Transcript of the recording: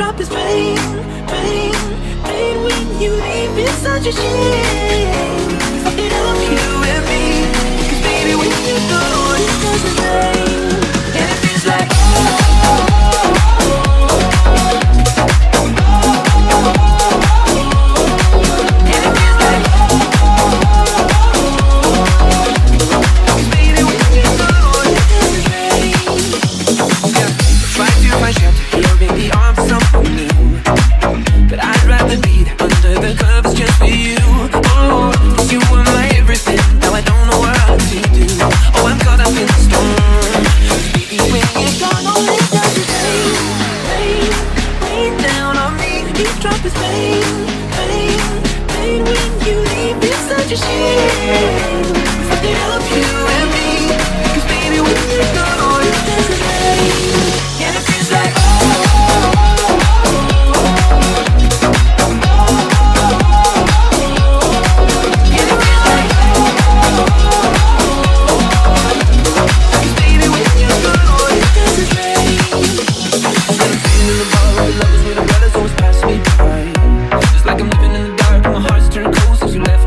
drop is pain, pain, pain when you leave it's such a shame. It helps you and me, Cause baby when you go, it doesn't rain. each drop is pain, pain, pain when you leave. It's such a shame.